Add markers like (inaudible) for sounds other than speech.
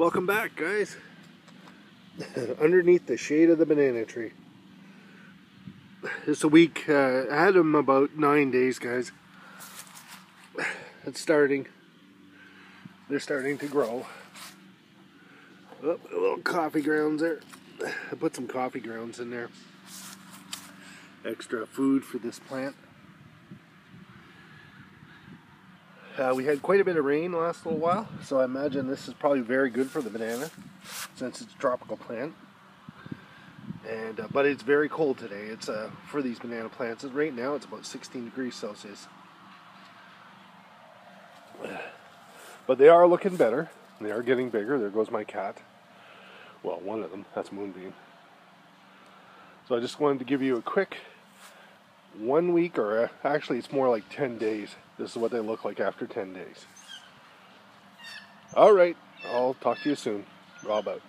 Welcome back, guys. (laughs) Underneath the shade of the banana tree. It's a week. Uh, I had them about nine days, guys. It's starting. They're starting to grow. Oh, a little coffee grounds there. I put some coffee grounds in there. Extra food for this plant. Uh, we had quite a bit of rain last little while, so I imagine this is probably very good for the banana since it's a tropical plant. And uh, but it's very cold today. It's uh, for these banana plants. Right now it's about 16 degrees Celsius. But they are looking better. They are getting bigger. There goes my cat. Well, one of them. That's Moonbeam. So I just wanted to give you a quick one week, or uh, actually it's more like 10 days. This is what they look like after 10 days. All right, I'll talk to you soon. Rob out.